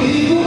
You.